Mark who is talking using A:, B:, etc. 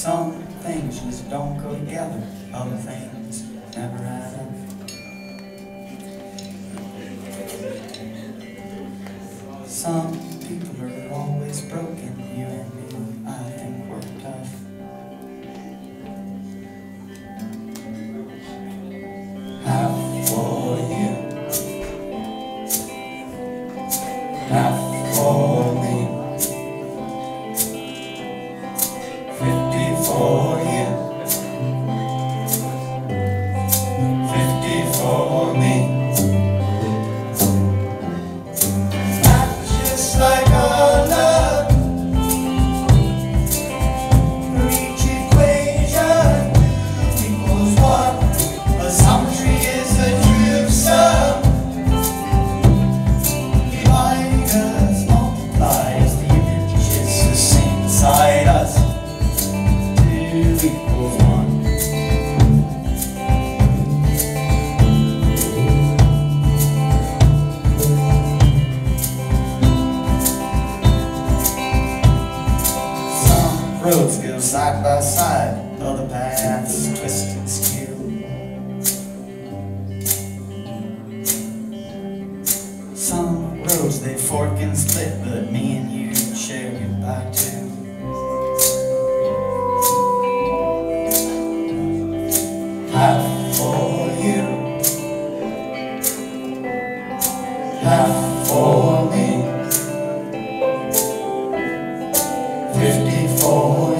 A: Some things just don't go together, other things never add up. Some people are always broken, you and me, fifty roads go side by side, other paths twist and skew. Some roads they fork and split, but me and you share goodbye too. Half for you, half for me. voz.